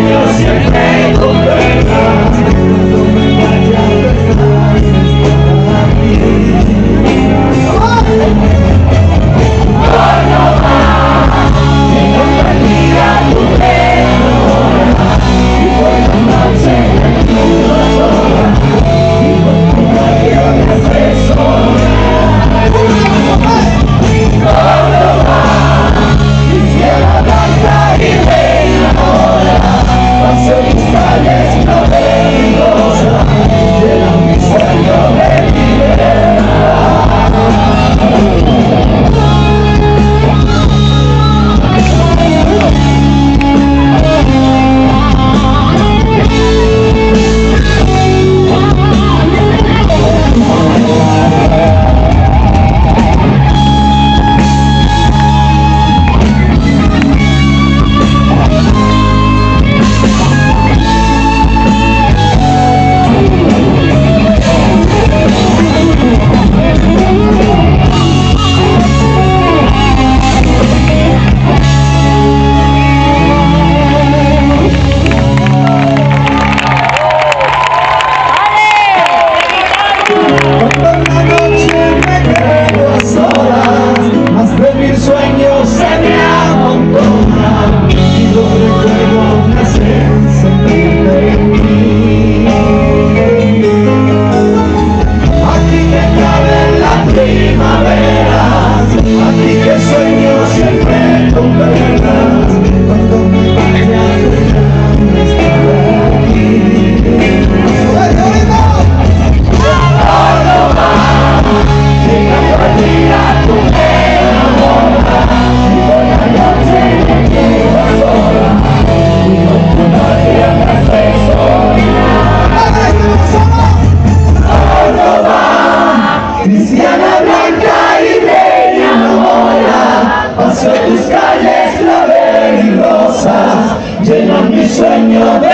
Deus se vem sueño de